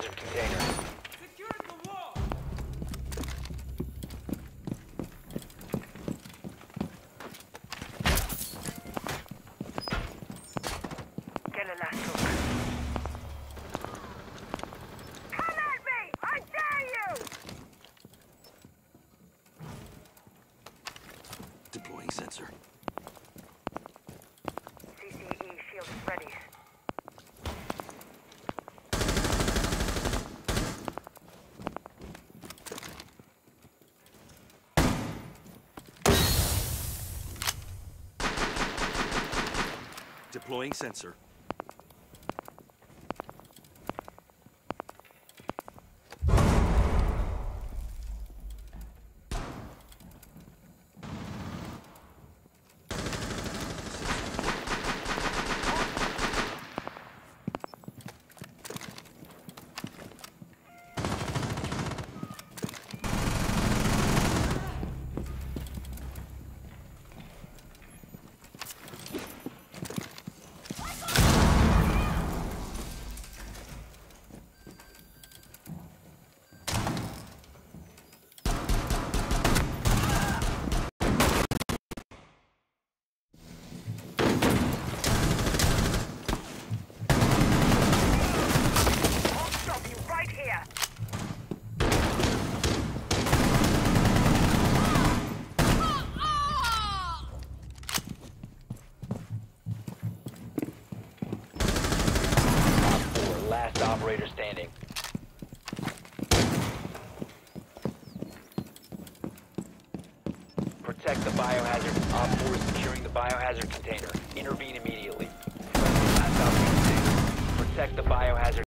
biohazard container. Get a last look. Come at me! I dare you! Deploying sensor. CCE shield is ready. Deploying sensor. Operator standing. Protect the biohazard. Op 4 is securing the biohazard container. Intervene immediately. Protect the biohazard